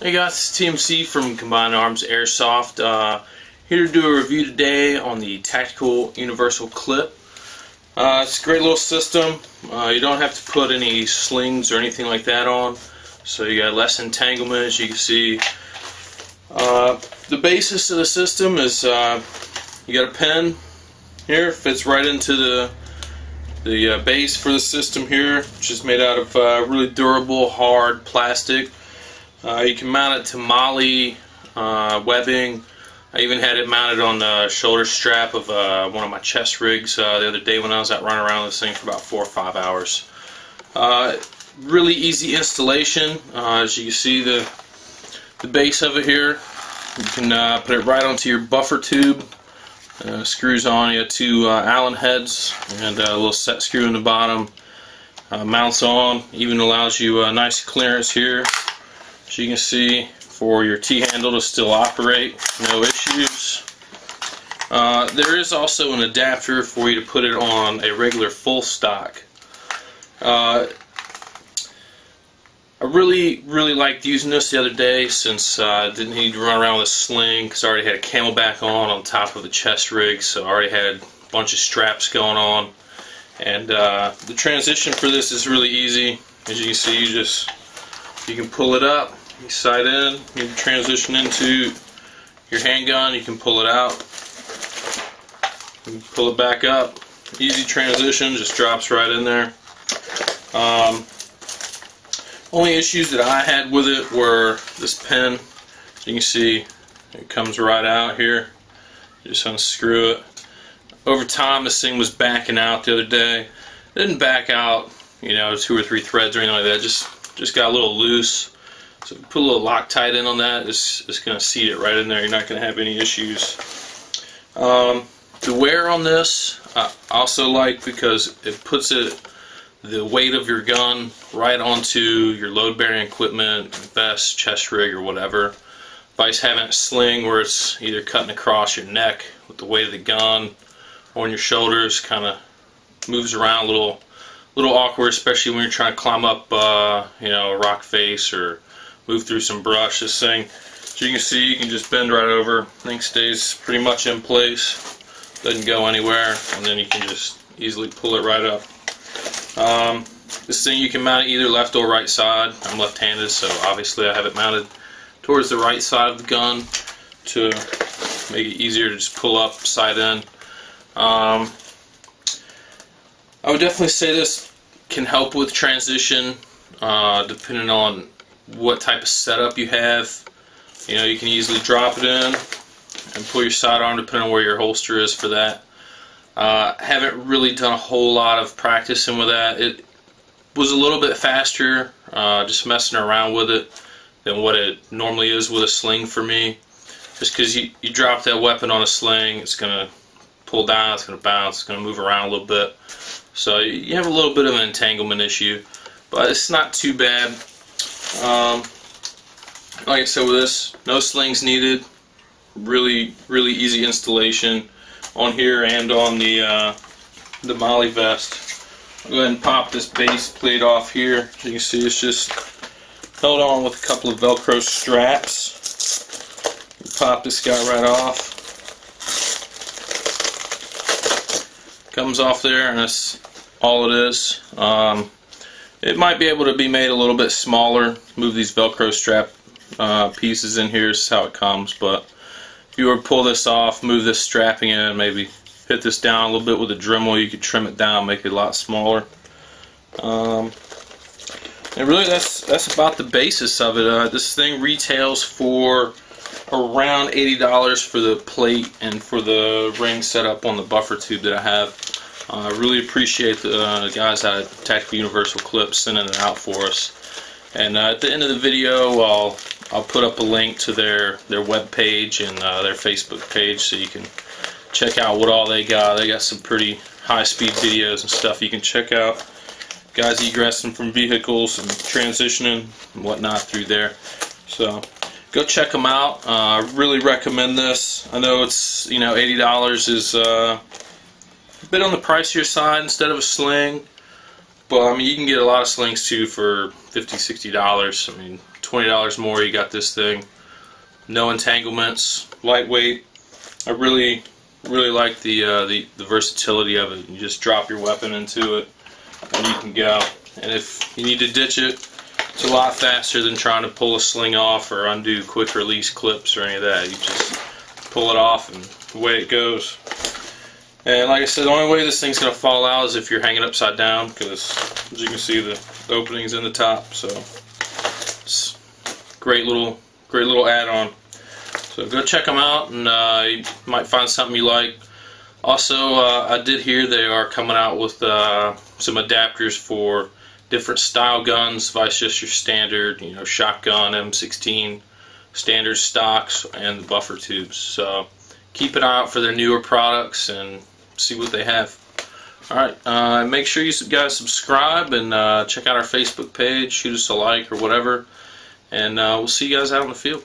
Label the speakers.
Speaker 1: Hey guys, it's TMC from Combined Arms Airsoft. Uh, here to do a review today on the Tactical Universal Clip. Uh, it's a great little system. Uh, you don't have to put any slings or anything like that on, so you got less entanglement as you can see. Uh, the basis of the system is uh, you got a pin here, fits right into the the uh, base for the system here, which is made out of really durable, hard plastic. Uh, you can mount it to MOLLE uh, webbing. I even had it mounted on the shoulder strap of uh, one of my chest rigs uh, the other day when I was out running around this thing for about four or five hours. Uh, really easy installation. Uh, as you can see the the base of it here, you can put it right onto your buffer tube. screws on. You two Allen heads and a little set screw in the bottom. mounts on. Even allows you a nice clearance here as you can see, for your T-handle to still operate, no issues. Uh, there is also an adapter for you to put it on a regular full stock. Uh, I really, really liked using this the other day since uh, I didn't need to run around with a sling because I already had a CamelBak on on top of the chest rig, so I already had a bunch of straps going on. And uh, the transition for this is really easy. As you can see, you just you can pull it up, you sight in, you can transition into your handgun, you can pull it out, pull it back up. Easy transition, just drops right in there. Um, only issues that I had with it were this pin. As you can see, it comes right out here. You just unscrew it. Over time, this thing was backing out the other day. It didn't back out, you know, two or three threads or anything like that. Just just got a little loose. So put a little Loctite in on that. It's, it's going to seat it right in there. You're not going to have any issues. Um, the wear on this I also like because it puts it the weight of your gun right onto your load bearing equipment, vest, chest rig, or whatever. Vice having a sling where it's either cutting across your neck with the weight of the gun or on your shoulders, kind of moves around a little little awkward, especially when you're trying to climb up, uh, you know, a rock face or move through some brush. This thing, as you can see, you can just bend right over. Thing stays pretty much in place, doesn't go anywhere, and then you can just easily pull it right up. Um, this thing you can mount it either left or right side. I'm left-handed, so obviously I have it mounted towards the right side of the gun to make it easier to just pull up, side in. Um, I would definitely say this can help with transition, uh, depending on what type of setup you have. You know, you can easily drop it in and pull your sidearm depending on where your holster is for that. Uh, haven't really done a whole lot of practicing with that. It was a little bit faster, uh, just messing around with it, than what it normally is with a sling for me. Just because you, you drop that weapon on a sling, it's going to pull down, it's going to bounce, it's going to move around a little bit. So you have a little bit of an entanglement issue, but it's not too bad. Um, like I said with this, no slings needed. Really, really easy installation on here and on the uh, the MOLLE vest. I'll go ahead and pop this base plate off here. As you can see, it's just held on with a couple of Velcro straps. pop this guy right off. Comes off there, and that's all it is. Um, it might be able to be made a little bit smaller. Move these Velcro strap uh, pieces in here. This is how it comes. But if you were to pull this off, move this strapping in, maybe hit this down a little bit with a Dremel, you could trim it down, make it a lot smaller. Um, and really, that's that's about the basis of it. Uh, this thing retails for around $80 for the plate and for the ring setup on the buffer tube that I have. I uh, really appreciate the uh, guys at Tactical Universal Clips sending it out for us. And uh, at the end of the video, I'll I'll put up a link to their their web page and uh, their Facebook page so you can check out what all they got. They got some pretty high-speed videos and stuff you can check out. Guys egressing from vehicles and transitioning and whatnot through there. So go check them out. Uh, I uh, really recommend this. I know it's you know $80 is uh, a bit on the pricier side instead of a sling, But I mean, you can get a lot of slings too for 50 60 dollars. I mean, 20 dollars more, you got this thing. No entanglements, lightweight. I really, really like the uh, the the versatility of it. You just drop your weapon into it, and you can go. And if you need to ditch it, it's a lot faster than trying to pull a sling off or undo quick release clips or any of that. You just pull it off and away it goes. And like I said, the only way this thing's going to fall out is if you're hanging upside down because as you can see the, opening's in the top. So it's great little great little add-on. So go check them out and uh, you might find something you like. Also, uh, I did hear they are coming out with uh, some adapters for different style guns, vice just your standard, you know, shotgun, M16, standard stocks, and the buffer tubes. So keep an eye out for their newer products and see what they have. Alright, uh, make sure you guys subscribe and uh, check out our Facebook page, shoot us a like or whatever, and uh, we'll see you guys out in the field.